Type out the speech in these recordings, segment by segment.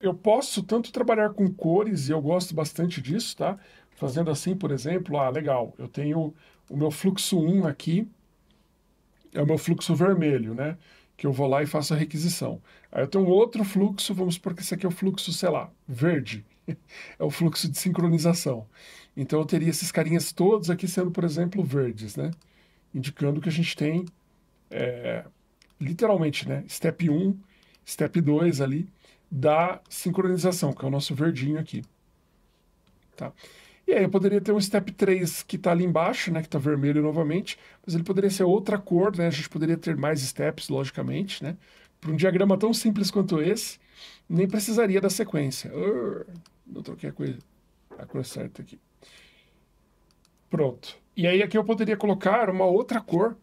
Eu posso tanto trabalhar com cores, e eu gosto bastante disso, tá? Fazendo assim, por exemplo, ah, legal, eu tenho o meu fluxo 1 aqui, é o meu fluxo vermelho, né? Que eu vou lá e faço a requisição. Aí eu tenho um outro fluxo, vamos supor que esse aqui é o fluxo, sei lá, verde. é o fluxo de sincronização. Então eu teria esses carinhas todos aqui sendo, por exemplo, verdes, né? Indicando que a gente tem, é, literalmente, né? Step 1, step 2 ali, da sincronização, que é o nosso verdinho aqui. Tá? E aí eu poderia ter um step 3 que está ali embaixo, né, que está vermelho novamente, mas ele poderia ser outra cor, né, a gente poderia ter mais steps, logicamente, né, para um diagrama tão simples quanto esse, nem precisaria da sequência. Uh, não troquei a, coisa, a cor certa aqui. Pronto. E aí aqui eu poderia colocar uma outra cor,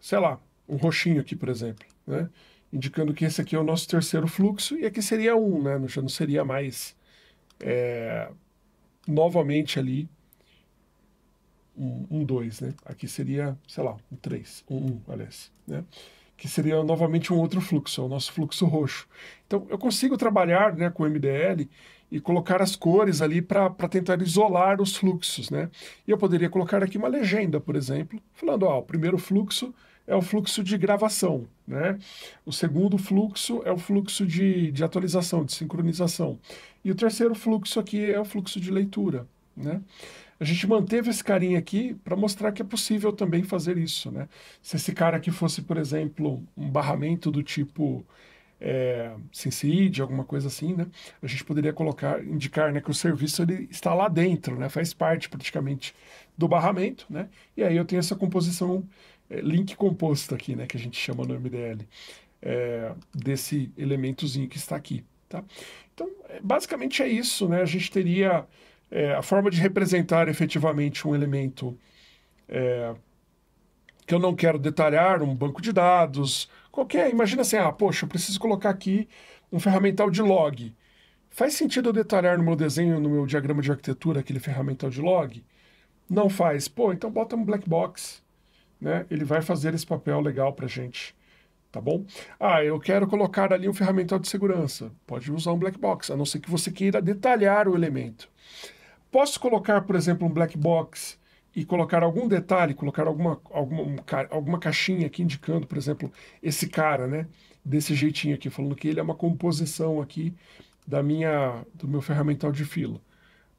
sei lá, um roxinho aqui, por exemplo, né, indicando que esse aqui é o nosso terceiro fluxo, e aqui seria um, né, já não seria mais é, novamente ali um 2, né? Aqui seria, sei lá, um 3, um 1, um, aliás, né? Que seria novamente um outro fluxo, é o nosso fluxo roxo. Então, eu consigo trabalhar né, com o MDL e colocar as cores ali para tentar isolar os fluxos, né? E eu poderia colocar aqui uma legenda, por exemplo, falando, ó, o primeiro fluxo é o fluxo de gravação, né? O segundo fluxo é o fluxo de, de atualização, de sincronização. E o terceiro fluxo aqui é o fluxo de leitura, né? A gente manteve esse carinha aqui para mostrar que é possível também fazer isso, né? Se esse cara aqui fosse, por exemplo, um barramento do tipo é, SenseID, alguma coisa assim, né? A gente poderia colocar, indicar né, que o serviço ele está lá dentro, né? Faz parte praticamente do barramento, né? E aí eu tenho essa composição link composto aqui, né, que a gente chama no MDL, é, desse elementozinho que está aqui. Tá? Então, é, basicamente é isso. Né? A gente teria é, a forma de representar efetivamente um elemento é, que eu não quero detalhar, um banco de dados, qualquer. Imagina assim, ah, poxa, eu preciso colocar aqui um ferramental de log. Faz sentido eu detalhar no meu desenho, no meu diagrama de arquitetura, aquele ferramental de log? Não faz. Pô, então bota um black box né, ele vai fazer esse papel legal para gente. Tá bom? Ah, eu quero colocar ali um ferramental de segurança. Pode usar um black box, a não ser que você queira detalhar o elemento. Posso colocar, por exemplo, um black box e colocar algum detalhe, colocar alguma, alguma, alguma caixinha aqui indicando, por exemplo, esse cara, né? Desse jeitinho aqui, falando que ele é uma composição aqui da minha, do meu ferramental de fila.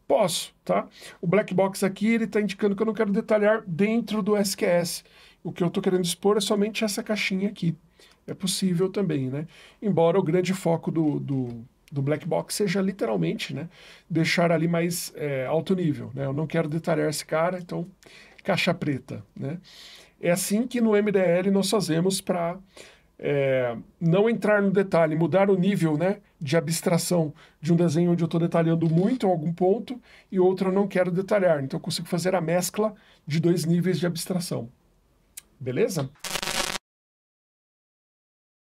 Posso, tá? O black box aqui, ele está indicando que eu não quero detalhar dentro do SQS. O que eu estou querendo expor é somente essa caixinha aqui. É possível também, né? Embora o grande foco do, do, do black box seja literalmente, né? Deixar ali mais é, alto nível, né? Eu não quero detalhar esse cara, então caixa preta, né? É assim que no MDL nós fazemos para é, não entrar no detalhe, mudar o nível né, de abstração de um desenho onde eu estou detalhando muito em algum ponto e outro eu não quero detalhar. Então eu consigo fazer a mescla de dois níveis de abstração. Beleza?